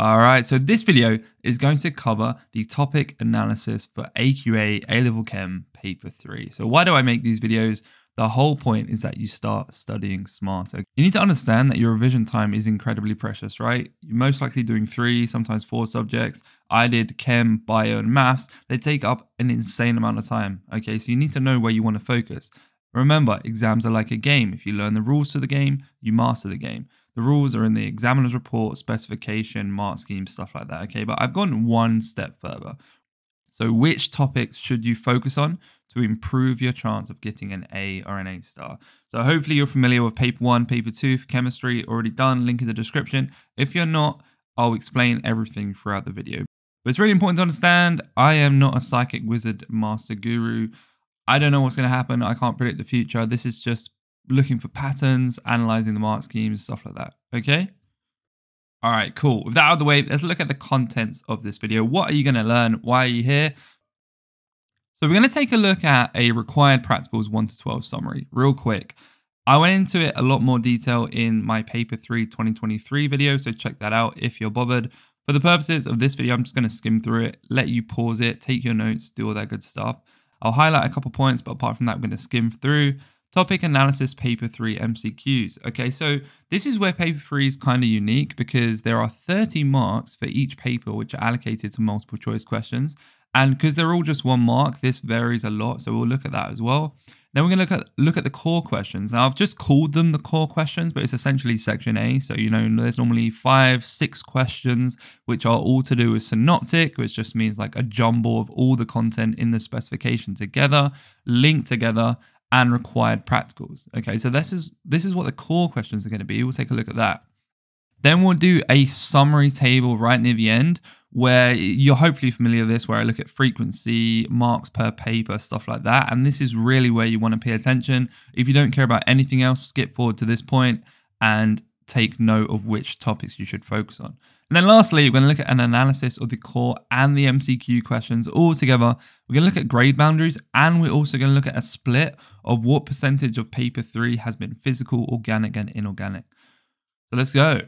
All right, so this video is going to cover the topic analysis for AQA A-Level Chem Paper 3. So why do I make these videos? The whole point is that you start studying smarter. You need to understand that your revision time is incredibly precious, right? You're most likely doing three, sometimes four subjects. I did chem, bio, and maths. They take up an insane amount of time, okay? So you need to know where you want to focus. Remember, exams are like a game. If you learn the rules to the game, you master the game. The rules are in the examiner's report, specification, mark scheme, stuff like that. Okay, but I've gone one step further. So, which topics should you focus on to improve your chance of getting an A or an A star? So, hopefully, you're familiar with paper one, paper two for chemistry, already done, link in the description. If you're not, I'll explain everything throughout the video. But it's really important to understand I am not a psychic wizard master guru. I don't know what's going to happen. I can't predict the future. This is just looking for patterns, analyzing the mark schemes, stuff like that. Okay? All right, cool. With that out of the way, let's look at the contents of this video. What are you going to learn? Why are you here? So we're going to take a look at a required practicals 1 to 12 summary real quick. I went into it a lot more detail in my paper 3 2023 video, so check that out if you're bothered. For the purposes of this video, I'm just going to skim through it, let you pause it, take your notes, do all that good stuff. I'll highlight a couple points, but apart from that, I'm going to skim through. Topic analysis paper 3 MCQs. Okay, so this is where paper 3 is kind of unique because there are 30 marks for each paper which are allocated to multiple choice questions. And because they're all just one mark, this varies a lot. So we'll look at that as well. Then we're going to look at look at the core questions. Now I've just called them the core questions, but it's essentially section A. So you know there's normally five, six questions which are all to do with synoptic, which just means like a jumble of all the content in the specification together, linked together, and required practicals. Okay, so this is this is what the core questions are going to be. We'll take a look at that. Then we'll do a summary table right near the end where you're hopefully familiar with this, where I look at frequency, marks per paper, stuff like that. And this is really where you want to pay attention. If you don't care about anything else, skip forward to this point and take note of which topics you should focus on. And then lastly, we're going to look at an analysis of the core and the MCQ questions all together. We're going to look at grade boundaries and we're also going to look at a split of what percentage of paper three has been physical, organic, and inorganic. So let's go.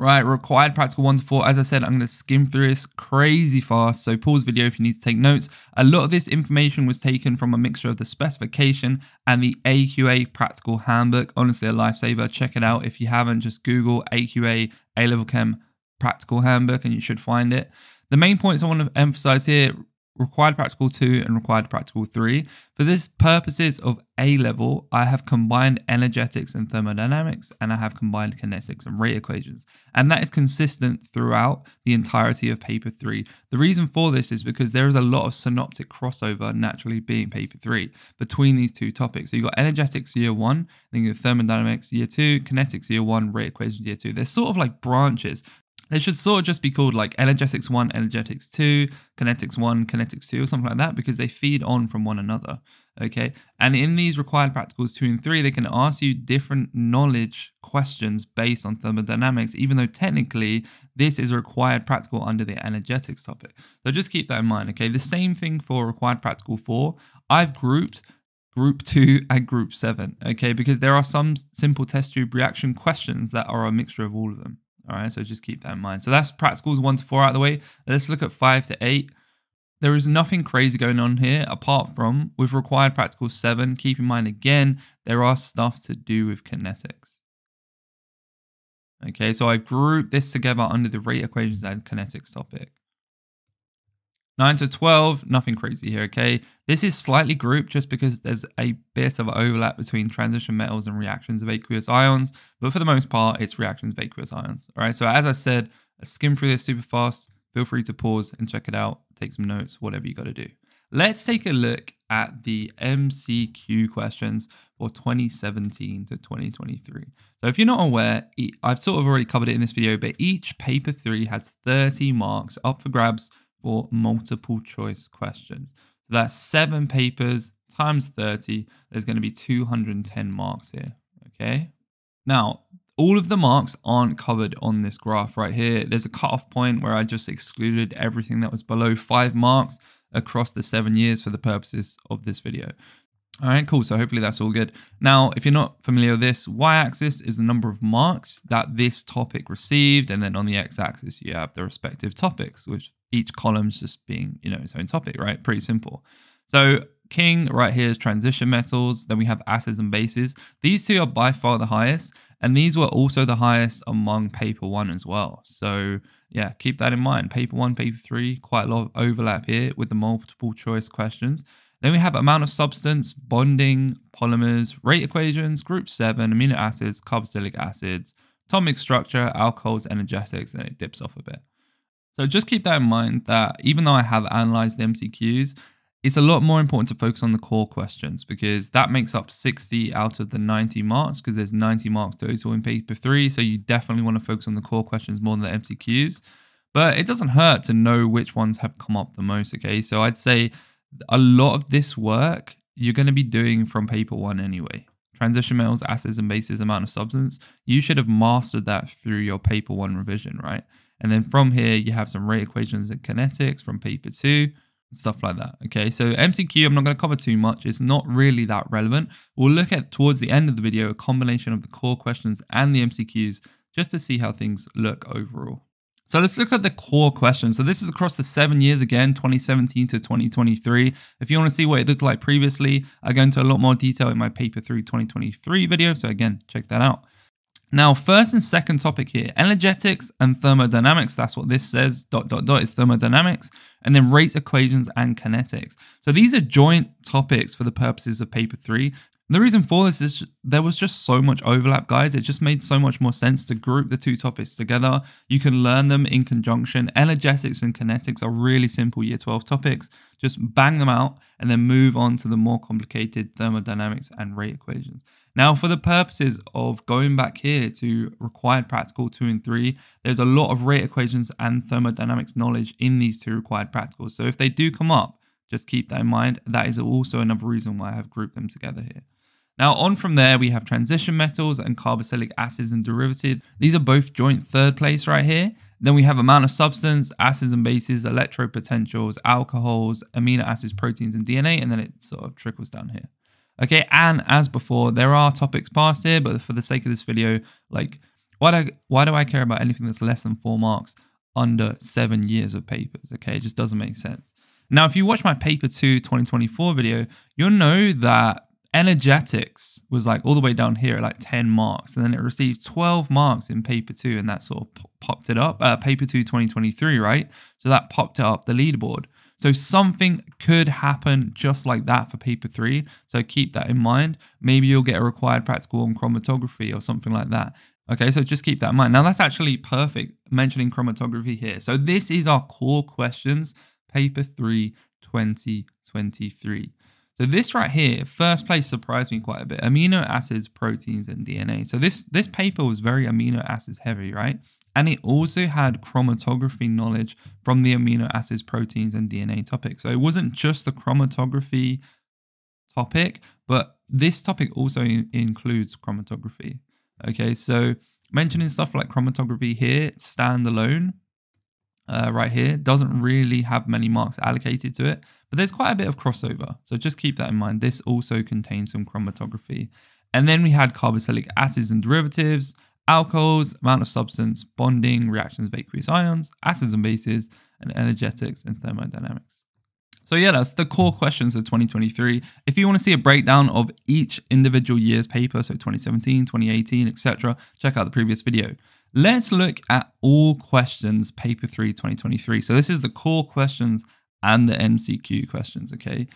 Right, required practical one to four. As I said, I'm going to skim through this crazy fast. So pause video if you need to take notes. A lot of this information was taken from a mixture of the specification and the AQA practical handbook. Honestly, a lifesaver. Check it out. If you haven't, just Google AQA A-Level Chem practical handbook and you should find it. The main points I want to emphasize here required practical 2 and required practical 3. For this purposes of A level, I have combined energetics and thermodynamics and I have combined kinetics and rate equations. And that is consistent throughout the entirety of paper 3. The reason for this is because there is a lot of synoptic crossover naturally being paper 3 between these two topics. So you've got energetics year 1, then you have thermodynamics year 2, kinetics year 1, rate equations year 2. They're sort of like branches they should sort of just be called like energetics 1, energetics 2, kinetics 1, kinetics 2, or something like that, because they feed on from one another. Okay. And in these required practicals 2 and 3, they can ask you different knowledge questions based on thermodynamics, even though technically this is a required practical under the energetics topic. So just keep that in mind. Okay. The same thing for required practical 4. I've grouped group 2 and group 7 okay because there are some simple test tube reaction questions that are a mixture of all of them all right, so just keep that in mind. So that's practicals one to four out of the way. Let's look at five to eight. There is nothing crazy going on here apart from with required practical seven. Keep in mind again, there are stuff to do with kinetics. Okay, so I've grouped this together under the rate equations and kinetics topic. 9 to 12, nothing crazy here, okay? This is slightly grouped just because there's a bit of overlap between transition metals and reactions of aqueous ions, but for the most part, it's reactions of aqueous ions. All right, so as I said, skim through this super fast. Feel free to pause and check it out, take some notes, whatever you got to do. Let's take a look at the MCQ questions for 2017 to 2023. So if you're not aware, I've sort of already covered it in this video, but each paper three has 30 marks up for grabs for multiple choice questions. So that's seven papers times 30. There's going to be 210 marks here. Okay. Now, all of the marks aren't covered on this graph right here. There's a cutoff point where I just excluded everything that was below five marks across the seven years for the purposes of this video. All right, cool. So hopefully that's all good. Now, if you're not familiar with this, y-axis is the number of marks that this topic received, and then on the x-axis you have the respective topics, which each column's just being, you know, its own topic, right? Pretty simple. So king right here is transition metals. Then we have acids and bases. These two are by far the highest, and these were also the highest among paper one as well. So yeah, keep that in mind. Paper one, paper three, quite a lot of overlap here with the multiple choice questions. Then we have amount of substance, bonding, polymers, rate equations, group 7, amino acids, carboxylic acids, atomic structure, alcohols, energetics, and it dips off a bit. So just keep that in mind that even though I have analyzed the MCQs, it's a lot more important to focus on the core questions because that makes up 60 out of the 90 marks because there's 90 marks total in paper 3. So you definitely want to focus on the core questions more than the MCQs. But it doesn't hurt to know which ones have come up the most, okay? So I'd say a lot of this work you're going to be doing from paper one anyway. Transition metals, acids, and bases, amount of substance. You should have mastered that through your paper one revision, right? And then from here, you have some rate equations and kinetics from paper two, stuff like that. Okay, so MCQ, I'm not going to cover too much. It's not really that relevant. We'll look at towards the end of the video a combination of the core questions and the MCQs just to see how things look overall. So let's look at the core questions. So this is across the seven years again, 2017 to 2023. If you want to see what it looked like previously, I go into a lot more detail in my paper 3 2023 video. So again, check that out. Now, first and second topic here, energetics and thermodynamics. That's what this says, dot, dot, dot, is thermodynamics. And then rate equations and kinetics. So these are joint topics for the purposes of paper three. The reason for this is there was just so much overlap, guys. It just made so much more sense to group the two topics together. You can learn them in conjunction. Energetics and kinetics are really simple year 12 topics. Just bang them out and then move on to the more complicated thermodynamics and rate equations. Now, for the purposes of going back here to required practical two and three, there's a lot of rate equations and thermodynamics knowledge in these two required practicals. So if they do come up, just keep that in mind. That is also another reason why I have grouped them together here. Now on from there, we have transition metals and carboxylic acids and derivatives. These are both joint third place right here. Then we have amount of substance, acids and bases, electropotentials, alcohols, amino acids, proteins, and DNA, and then it sort of trickles down here. Okay, and as before, there are topics past here, but for the sake of this video, like, why do I, why do I care about anything that's less than four marks under seven years of papers? Okay, it just doesn't make sense. Now, if you watch my paper 2 2024 video, you'll know that energetics was like all the way down here at like 10 marks and then it received 12 marks in paper 2 and that sort of popped it up uh, paper 2 2023 right so that popped it up the leaderboard so something could happen just like that for paper 3 so keep that in mind maybe you'll get a required practical on chromatography or something like that okay so just keep that in mind now that's actually perfect mentioning chromatography here so this is our core questions paper 3 2023 so this right here, first place surprised me quite a bit. Amino acids, proteins, and DNA. So this this paper was very amino acids heavy, right? And it also had chromatography knowledge from the amino acids, proteins, and DNA topic. So it wasn't just the chromatography topic, but this topic also includes chromatography. Okay, so mentioning stuff like chromatography here, standalone, uh, right here, doesn't really have many marks allocated to it. But there's quite a bit of crossover, so just keep that in mind. This also contains some chromatography. And then we had carboxylic acids and derivatives, alcohols, amount of substance, bonding, reactions of aqueous ions, acids and bases, and energetics and thermodynamics. So yeah, that's the core questions of 2023. If you want to see a breakdown of each individual year's paper, so 2017, 2018, etc., check out the previous video. Let's look at all questions paper 3 2023. So this is the core questions and the MCQ questions, okay?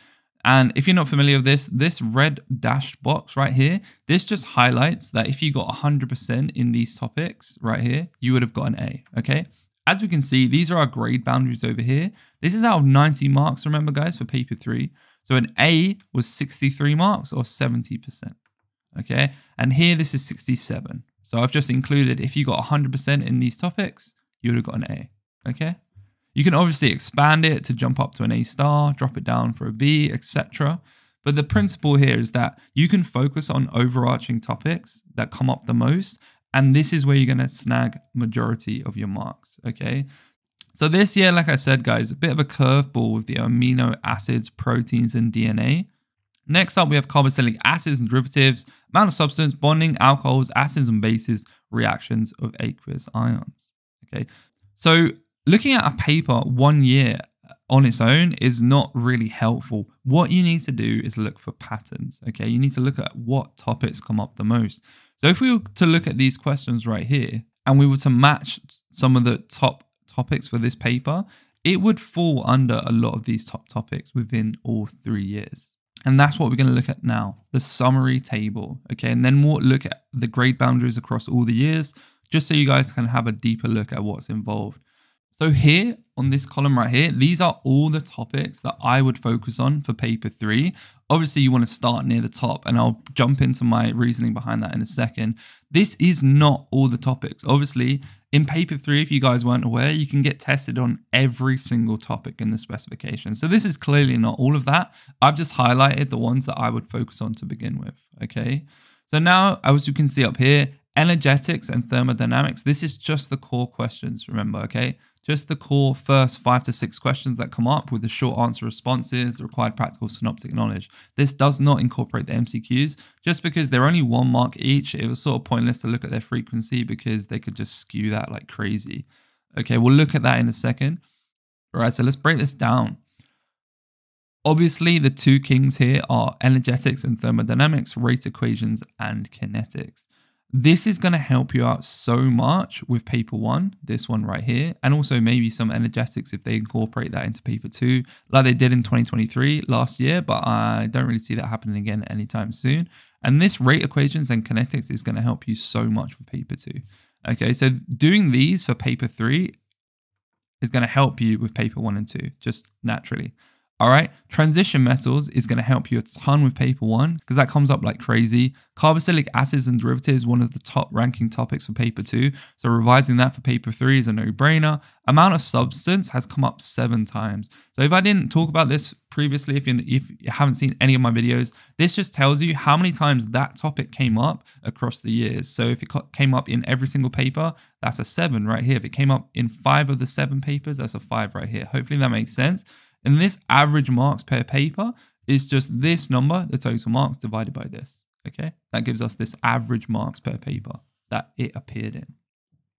And if you're not familiar with this, this red dashed box right here, this just highlights that if you got 100% in these topics right here, you would have got an A, okay? As we can see, these are our grade boundaries over here. This is out of 90 marks, remember guys, for paper three. So an A was 63 marks or 70%, okay? And here, this is 67. So I've just included, if you got 100% in these topics, you would have got an A, okay? You can obviously expand it to jump up to an A star, drop it down for a B, etc. But the principle here is that you can focus on overarching topics that come up the most, and this is where you're going to snag majority of your marks, okay? So this year, like I said, guys, a bit of a curveball with the amino acids, proteins, and DNA. Next up, we have carboxylic acids and derivatives, amount of substance, bonding, alcohols, acids and bases, reactions of aqueous ions. Okay, so looking at a paper one year on its own is not really helpful. What you need to do is look for patterns. Okay, you need to look at what topics come up the most. So if we were to look at these questions right here and we were to match some of the top topics for this paper, it would fall under a lot of these top topics within all three years. And that's what we're going to look at now, the summary table. Okay, and then we'll look at the grade boundaries across all the years, just so you guys can have a deeper look at what's involved. So here on this column right here, these are all the topics that I would focus on for paper three. Obviously, you want to start near the top, and I'll jump into my reasoning behind that in a second. This is not all the topics. Obviously, in paper three, if you guys weren't aware, you can get tested on every single topic in the specification. So this is clearly not all of that. I've just highlighted the ones that I would focus on to begin with, okay? So now, as you can see up here, energetics and thermodynamics, this is just the core questions, remember, okay? Just the core first five to six questions that come up with the short answer responses, the required practical synoptic knowledge. This does not incorporate the MCQs. Just because they're only one mark each, it was sort of pointless to look at their frequency because they could just skew that like crazy. Okay, we'll look at that in a second. All right, so let's break this down. Obviously, the two kings here are energetics and thermodynamics, rate equations, and kinetics. This is going to help you out so much with paper one, this one right here, and also maybe some energetics if they incorporate that into paper two, like they did in 2023 last year, but I don't really see that happening again anytime soon. And this rate equations and kinetics is going to help you so much for paper two. Okay, so doing these for paper three is going to help you with paper one and two, just naturally. All right, transition metals is going to help you a ton with paper one because that comes up like crazy. Carboxylic acids and derivatives, one of the top ranking topics for paper two. So revising that for paper three is a no brainer. Amount of substance has come up seven times. So if I didn't talk about this previously, if you, if you haven't seen any of my videos, this just tells you how many times that topic came up across the years. So if it came up in every single paper, that's a seven right here. If it came up in five of the seven papers, that's a five right here. Hopefully that makes sense. And this average marks per paper is just this number, the total marks divided by this. Okay, that gives us this average marks per paper that it appeared in.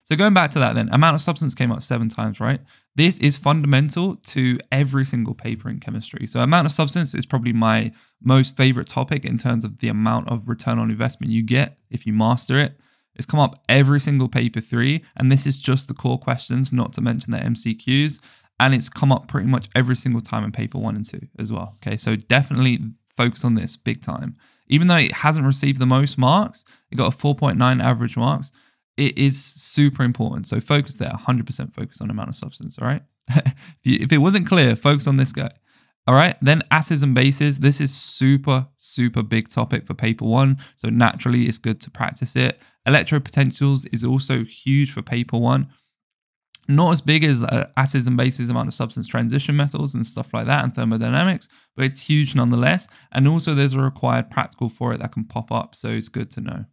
So going back to that then, amount of substance came up seven times, right? This is fundamental to every single paper in chemistry. So amount of substance is probably my most favorite topic in terms of the amount of return on investment you get if you master it. It's come up every single paper three, and this is just the core questions, not to mention the MCQs and it's come up pretty much every single time in paper one and two as well. Okay, so definitely focus on this big time. Even though it hasn't received the most marks, it got a 4.9 average marks. It is super important. So focus there, 100% focus on amount of substance. All right. if it wasn't clear, focus on this guy. All right. Then acids and bases. This is super, super big topic for paper one. So naturally, it's good to practice it. Electropotentials is also huge for paper one not as big as uh, acids and bases amount of substance transition metals and stuff like that and thermodynamics, but it's huge nonetheless. And also there's a required practical for it that can pop up, so it's good to know.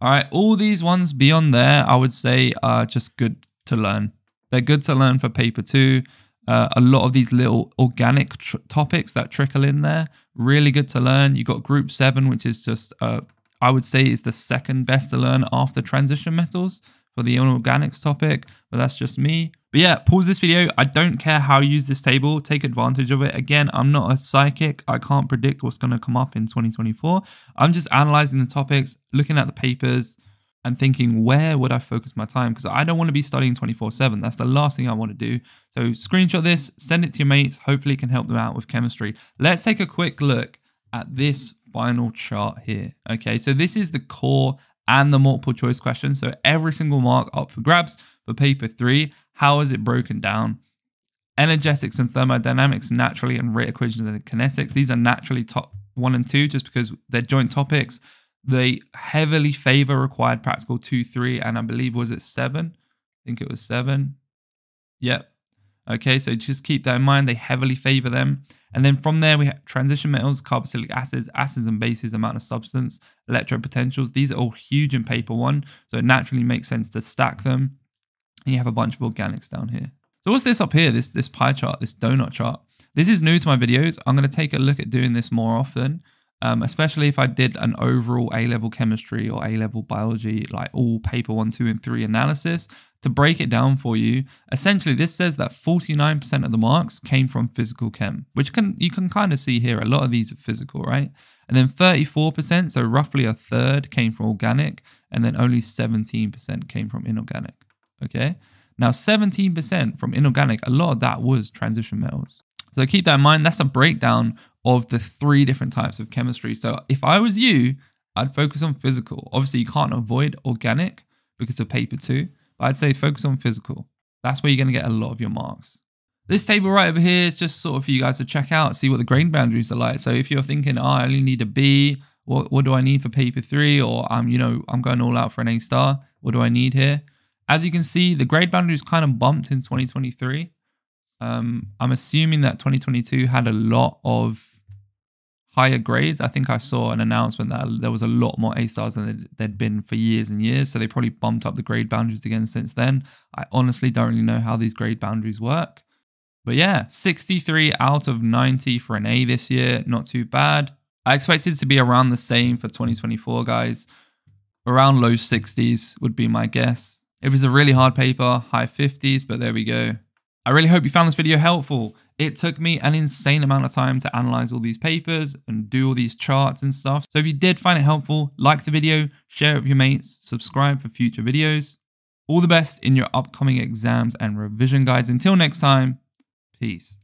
All right, all these ones beyond there, I would say are just good to learn. They're good to learn for paper two. Uh, a lot of these little organic topics that trickle in there, really good to learn. You got group seven, which is just, uh, I would say, is the second best to learn after transition metals for the inorganics topic, but that's just me. But yeah, pause this video. I don't care how you use this table. Take advantage of it. Again, I'm not a psychic. I can't predict what's going to come up in 2024. I'm just analyzing the topics, looking at the papers, and thinking, where would I focus my time? Because I don't want to be studying 24 7. That's the last thing I want to do. So screenshot this, send it to your mates. Hopefully, it can help them out with chemistry. Let's take a quick look at this final chart here. Okay, so this is the core and the multiple choice question. So every single mark up for grabs for paper three. How is it broken down? Energetics and thermodynamics naturally and rate equations and kinetics. These are naturally top one and two just because they're joint topics. They heavily favor required practical two, three, and I believe was it seven? I think it was seven. Yep. Okay, so just keep that in mind. They heavily favor them. And then from there, we have transition metals, carboxylic acids, acids and bases, amount of substance, electropotentials. These are all huge in paper one, so it naturally makes sense to stack them. And you have a bunch of organics down here. So what's this up here, this, this pie chart, this donut chart? This is new to my videos. I'm going to take a look at doing this more often. um, especially if I did an overall A level chemistry or A level biology, like all paper one, two, and three analysis. To break it down for you, essentially this says that 49% of the marks came from physical chem, which can you can kind of see here. A lot of these are physical, right? And then 34%, so roughly a third, came from organic, and then only 17% came from inorganic. Okay. Now, 17% from inorganic, a lot of that was transition metals. So keep that in mind. That's a breakdown of the three different types of chemistry. So if I was you, I'd focus on physical. Obviously, you can't avoid organic because of paper two, but I'd say focus on physical. That's where you're going to get a lot of your marks. This table right over here is just sort of for you guys to check out, see what the grade boundaries are like. So if you're thinking, oh, I only need a B, what, what do I need for paper three? Or I'm, you know, I'm going all out for an A star. What do I need here? As you can see, the grade boundaries kind of bumped in 2023. Um, I'm assuming that 2022 had a lot of higher grades. I think I saw an announcement that there was a lot more A stars than there'd been for years and years. So they probably bumped up the grade boundaries again since then. I honestly don't really know how these grade boundaries work. But yeah, 63 out of 90 for an A this year. Not too bad. I expected to be around the same for 2024, guys. Around low 60s would be my guess. It was a really hard paper, high 50s, but there we go. I really hope you found this video helpful. It took me an insane amount of time to analyze all these papers and do all these charts and stuff. So if you did find it helpful, like the video, share it with your mates, subscribe for future videos. All the best in your upcoming exams and revision guides. Until next time, peace.